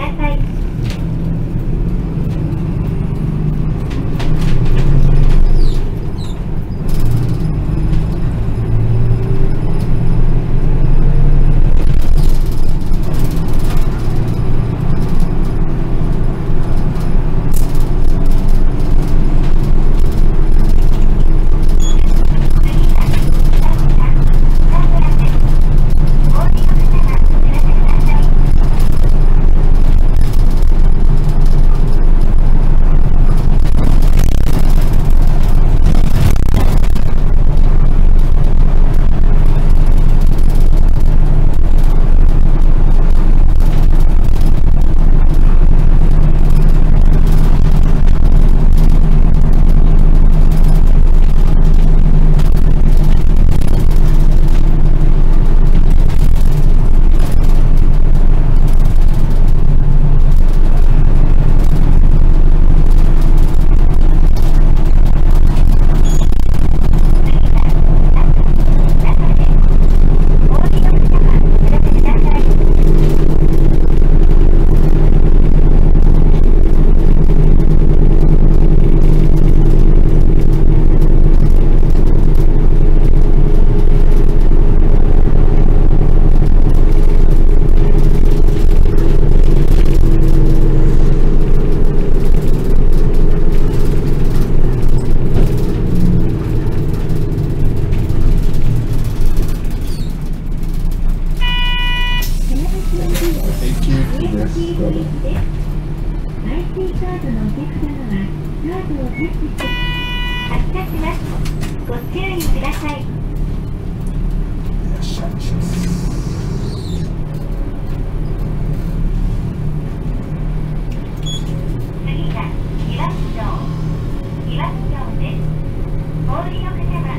ださい。しです。マイスカードのお客様は、カードをタッチして、発車します。ご注意ください。岩城岩城です。の方は